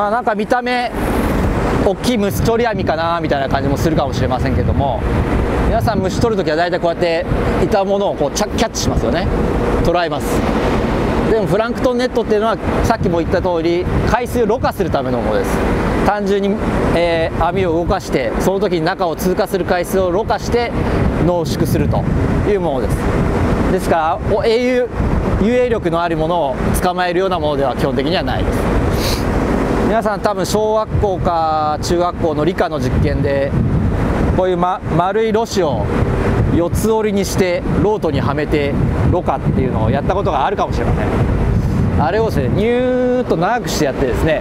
まあなんか見た目大きい虫取り網かなみたいな感じもするかもしれませんけども皆さん虫取るときは大体こうやっていたものをこうキャッチしますよね。捉えます。でもプランクトンネットっていうのはさっきも言った通り海水をろ過するためのものです。単純に、えー、網を動かしてその時に中を通過する海水をろ過して濃縮するというものです。ですから英雄遊泳力のあるものを捕まえるようなものでは基本的にはないです。皆さん多分小学校か中学校の理科の実験でこういう、ま、丸いろ紙を四つ折りにしてロートにはめてろ過っていうのをやったことがあるかもしれません。あれをですねニューッと長くしてやってですね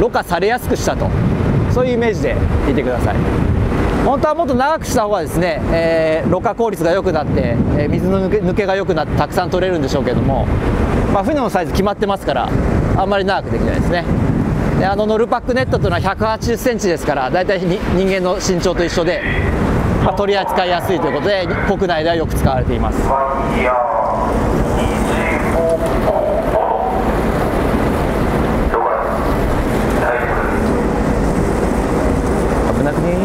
ろ過されやすくしたと。そういうイメージでいてください。本当はもっと長くした方がですね、えー、ろ過効率が良くなって、えー、水の抜け抜けが良くなってたくさん取れるんでしょうけども、まあ、船のサイズ決まってますからあんまり長くできないですね。であのノルパックネットというのは1 8 0センチですからだいたい人間の身長と一緒でまあ、取り扱いやすいということで国内ではよく使われています。危なくね？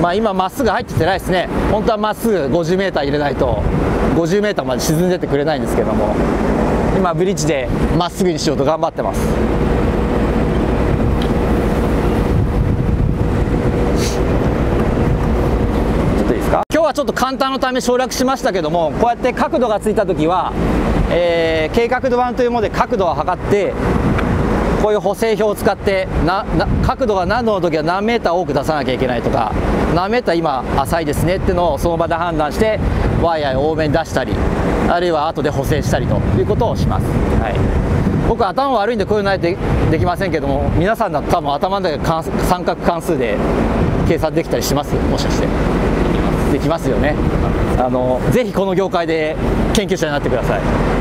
まあ今まっすぐ入っててないですね。本当はまっすぐ 50m 入れないと 50m まで沈んでてくれないんですけども。今ブリッジでまっすぐにしようと頑張ってます。ちょっといいですか？今日はちょっと簡単のため省略しましたけどもこうやって角度がついた時は、えー、計画度板というもので角度を測ってこういう補正表を使ってな角度が何度の時は何メーター多く出さなきゃいけないとか何メーター今浅いですねっていうのをその場で判断してワイヤーを多めに出したりあるいは後で補正したりということをします、はい、僕頭悪いんでこういうのないとできませんけども皆さんだと多分頭の中で三角関数で計算できたりしますもしかして。できますよね。あのぜひこの業界で研究者になってください。